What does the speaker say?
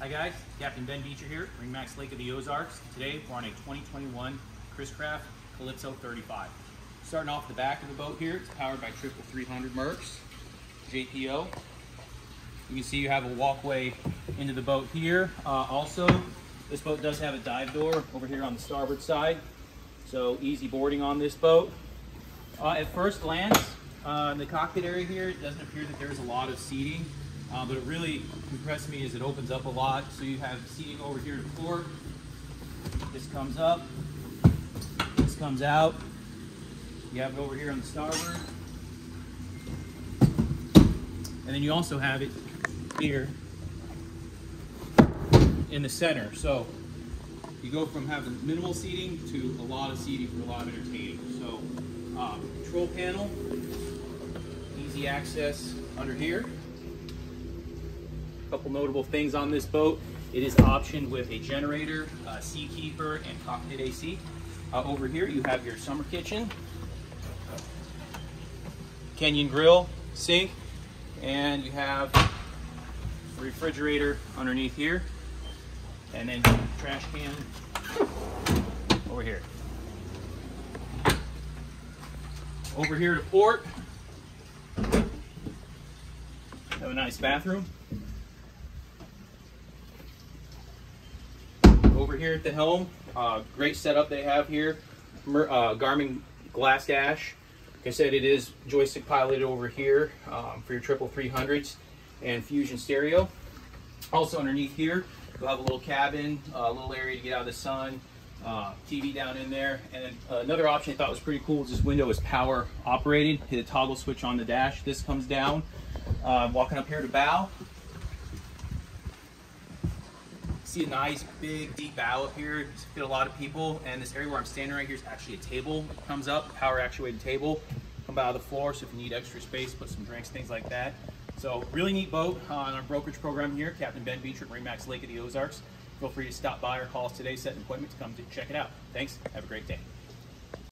Hi guys, Captain Ben Beecher here, MarineMax Lake of the Ozarks. Today we're on a 2021 Chris Craft Calypso 35. Starting off the back of the boat here, it's powered by triple 300 Mercs, JPO. You can see you have a walkway into the boat here. Uh, also, this boat does have a dive door over here on the starboard side, so easy boarding on this boat. Uh, at first glance, uh, in the cockpit area here, it doesn't appear that there's a lot of seating. Uh, but it really impressed me is it opens up a lot. So you have seating over here to port. This comes up. This comes out. You have it over here on the starboard. And then you also have it here in the center. So you go from having minimal seating to a lot of seating for a lot of entertaining. So uh, control panel, easy access under here. Couple notable things on this boat. It is optioned with a generator, uh, Seakeeper, and cockpit AC. Uh, over here you have your summer kitchen, Kenyon grill, sink, and you have a refrigerator underneath here, and then trash can over here. Over here to port, have a nice bathroom. Over here at the helm. Uh, great setup they have here. Uh, Garmin Glass Dash. Like I said, it is joystick piloted over here um, for your triple 300s and Fusion stereo. Also underneath here, you'll have a little cabin, uh, a little area to get out of the sun, uh, TV down in there. And another option I thought was pretty cool is this window is power operated. Hit a toggle switch on the dash. This comes down. Uh, walking up here to bow, see a nice big deep bow up here to fit a lot of people and this area where I'm standing right here is actually a table. It comes up power actuated table come out of the floor so if you need extra space put some drinks things like that. So really neat boat on our brokerage program here Captain Ben Beecher at MarineMax Lake of the Ozarks. Feel free to stop by or call us today set an appointment to come to check it out. Thanks. Have a great day